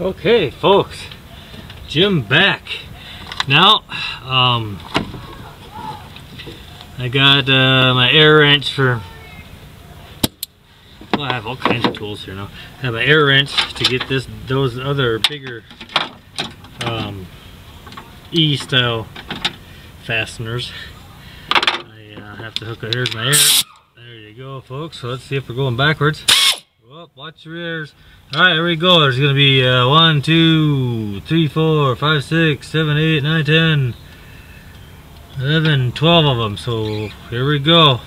Okay, folks, Jim back. Now, um, I got uh, my air wrench for. Well, I have all kinds of tools here now. I have an air wrench to get this, those other bigger um, E style fasteners. I uh, have to hook. Here's my air. There you go, folks. So let's see if we're going backwards. Watch your ears. All right, here we go. There's gonna be uh, one, two, three, four, five, six, seven, eight, nine, ten, eleven, twelve of them. So here we go.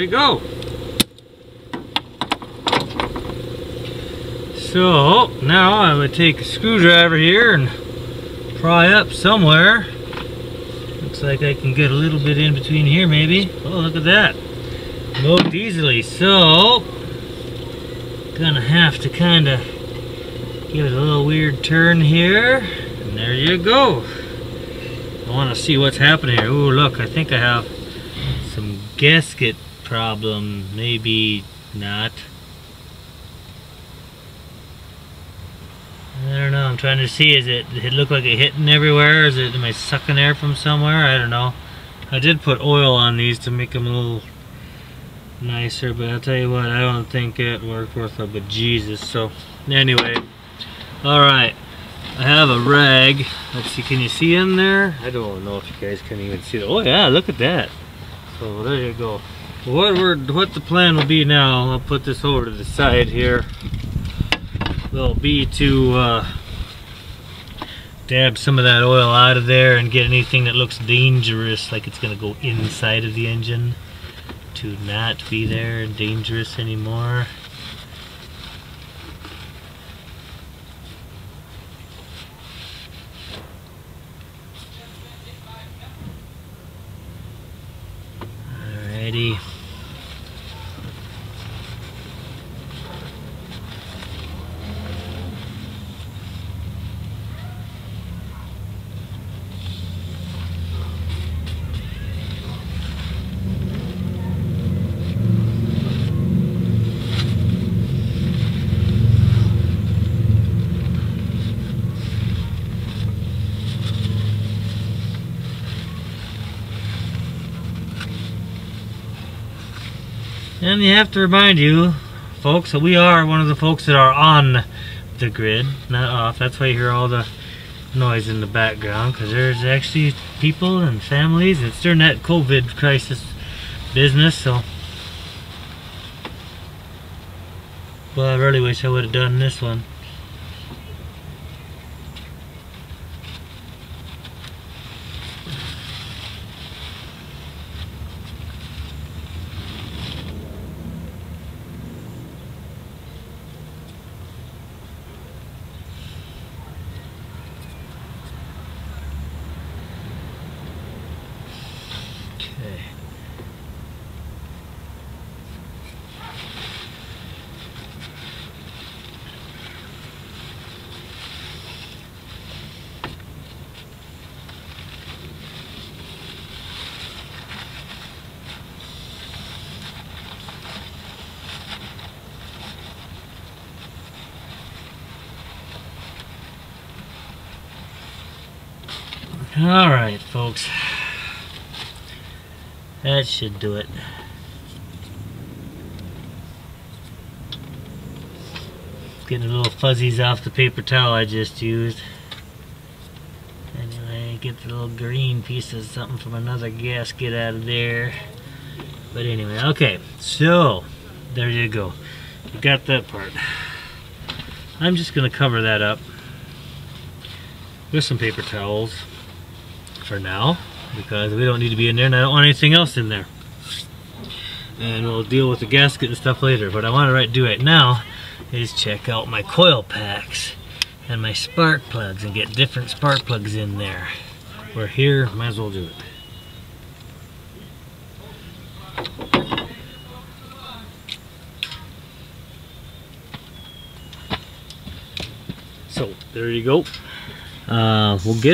We go. So now I would take a screwdriver here and pry up somewhere. Looks like I can get a little bit in between here maybe. Oh, look at that. Moved easily. So, gonna have to kind of give it a little weird turn here. And there you go. I want to see what's happening here. Oh, look, I think I have some gasket problem. Maybe not. I don't know. I'm trying to see. Is it? It look like it hitting everywhere? Is it? Am I sucking air from somewhere? I don't know. I did put oil on these to make them a little nicer, but I'll tell you what. I don't think it worked worth a bejesus. So anyway, all right. I have a rag. Let's see. Can you see in there? I don't know if you guys can even see. Oh yeah, look at that. So there you go. What we're what the plan will be now, I'll put this over to the side here. Will be to uh, dab some of that oil out of there and get anything that looks dangerous, like it's gonna go inside of the engine, to not be there and dangerous anymore. Alrighty. And you have to remind you, folks, that we are one of the folks that are on the grid, not off. That's why you hear all the noise in the background, because there's actually people and families. It's during that COVID crisis business, so. Well, I really wish I would have done this one. Okay. All right, folks. That should do it. Getting a little fuzzies off the paper towel I just used. Anyway, get the little green piece of something from another gasket out of there. But anyway, okay, so there you go. You got that part. I'm just gonna cover that up with some paper towels for now because we don't need to be in there and I don't want anything else in there. And we'll deal with the gasket and stuff later. What I want to right, do right now is check out my coil packs and my spark plugs and get different spark plugs in there. We're here, might as well do it. So, there you go. Uh, we'll get